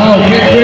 Oh, yeah.